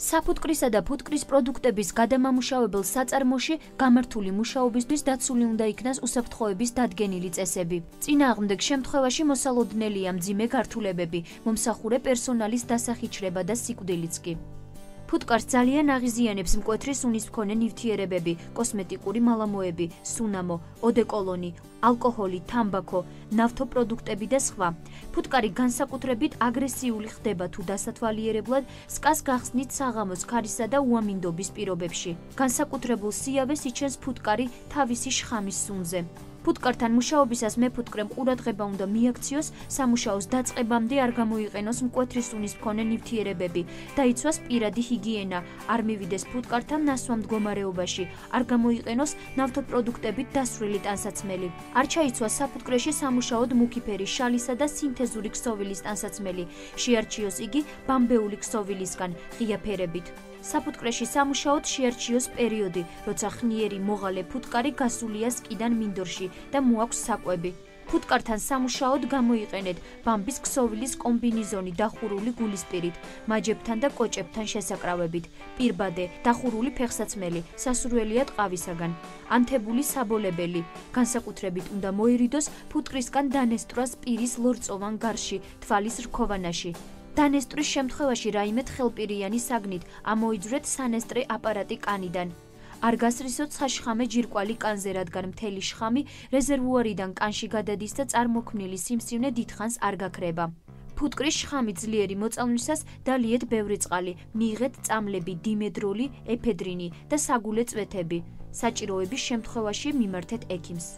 საფუტკრისა და ფუტკრის პროდუქტების გადამამუშავებელ საწარმოში გამართული მუშაობისთვის დაცული უნდა იქნას უსაფრთხოების დადგენილი წესები. წინააღმდეგ შემთხვევაში მოსალოდნელია მძიმე გართულებები, მომსახურე პერსონალის დასახიჩრება და სიკვდილიც კი. ფუტკარს ძალიან აღიზიანებს მკვეთრი სუნის მქონე ნივთიერებები, კოსმეტიკური მალამოები, სუნამო, ოდეკოლონი, ალკოჰოლი, თამბაქო, ნავთობპროდუქტები და სხვა. ფუტკარი განსაკუთრებით აგრესიული ხდება თუ დასათვალიერებლად სკას გახსნით საღამოს ქარისა და უამინდობის პირობებში. განსაკუთრებულ სიავეს იჩენს ფუტკარი თავისი შხამის სუნზე. ფუტკართან მუშაობისას მეფუტკრემ ყურადღება უნდა მიაქციოს სამუშაოს დაწყებამდე არ გამოიყენოს მკვეთრი სუნის მქონე ნივთიერებები. და იცვას პირადი ჰიგიენა. არ მივიდეს ფუტკართან ნასვა მდგომარეობაში. არ გამოიყენოს ნავთობპროდუქტებით დასრული ტანსაცმელი. არ ჩაიცვას საფუტკრეში სამუშაოდ მუქი ფერი შალისა და სინთეზური ქსოვილის ტანსაცმელი. შეარჩიოს იგი ბამბეული ქსოვილისგან ღია ფერებით საფუტკრეში სამუშაოდ შეარჩიოს პერიოდი, როცა ხნიერი მოღალე ფუტკარი გასულია სკიდან მინდორში და მოაქვს საკვები. ფუტკართან სამუშაოდ გამოიყენეთ ბამბის ქსოვილის კომბინიზონი დახურული გულისპირით, მაჯებთან და კოჭებთან შესაკრავებით, პირბადე, დახურული ფეხსაცმელი, სასურველია ტყავისაგან, ანთებული საბოლებელი. განსაკუთრებით უნდა მოერიდოს ფუტკრისგან დანესტრას პირის ლორწოვან გარში, თვალის რქოვანაში. დანესტრის შემთხვევაში რაიმე თხელპირიანი საგნით ამოიძვრეთ სანესტრე აპარატი კანიდან. არ გასრისოთ საშხამე ჯირკვალი კანზე, რადგან მთელი შხამი რეზერვუარიდან კანში გადადის და წარმოქმნილი სიმსივნე დიდხანს არ გაქრება. ფუტკრის შხამი ძლიერი მოწამვლისას დალიეთ ბევრი წყალი, მიიღეთ წამლები, დიმედროლი, ეფედრინი და საგულე წვეთები. საჭიროების შემთხვევაში მიმართეთ ექიმს.